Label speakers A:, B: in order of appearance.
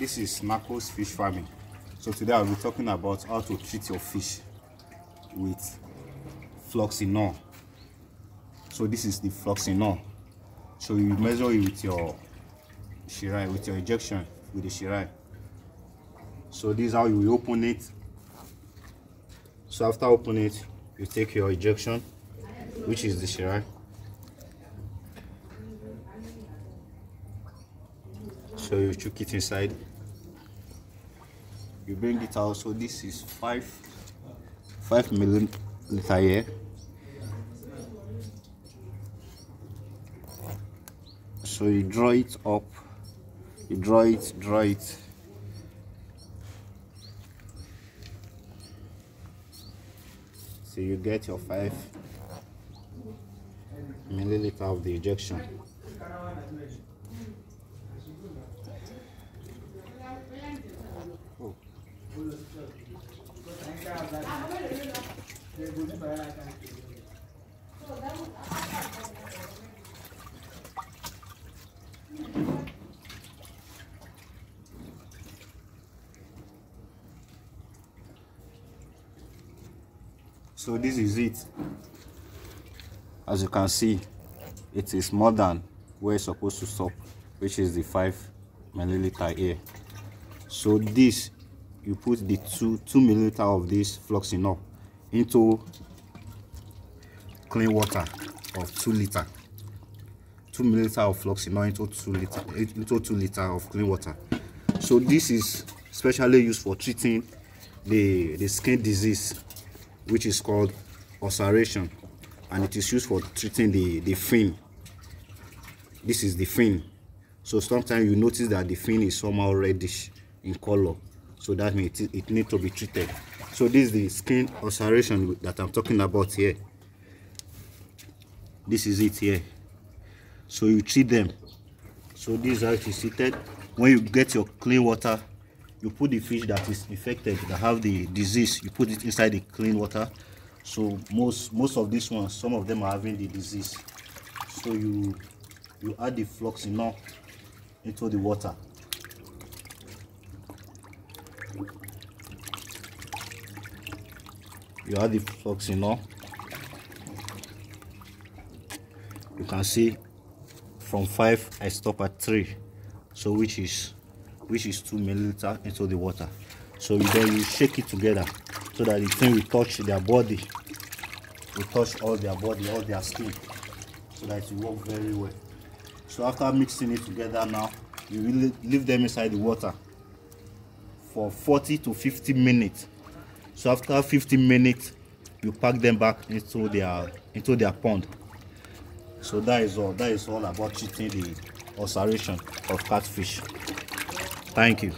A: this is Marcos fish farming. So today i'll be talking about how to treat your fish with Floxinor so this is the Floxinor so you measure it with your shirai with your injection with the shirai. So this is how you open it. So after opening it you take your injection which is the shirai. So you chuck it inside you bring it out so this is five five milliliter here. So you draw it up you draw it draw it. So you get your five milliliter of the injection so this is it. As you can see it is more than where it's supposed to stop which is the five milliliter here so this you put the two two milliliter of this fluoxinol into clean water of two liter. Two milliliter of fluoxinol into two liter into two liter of clean water. So this is specially used for treating the the skin disease which is called ulceration and it is used for treating the the fin. This is the fin. So sometimes you notice that the fin is somehow reddish in color so that means it, it needs to be treated. So this is the skin ulceration that i'm talking about here. This is it here. So you treat them. So it is treated. When you get your clean water you put the fish that is infected that have the disease you put it inside the clean water. So most most of these ones some of them are having the disease. So you you add the Floxinor into the water you add the fluoxinol you can see from five i stop at three. So which is which is two milliliter into the water. So you then you shake it together so that the thing will touch their body. Will touch all their body all their skin. So that it will work very well. So after mixing it together now you will leave them inside the water for 40 to 50 minutes. So after 50 minutes you pack them back into their into their pond. So that is all that is all about treating the ulceration of catfish. Thank you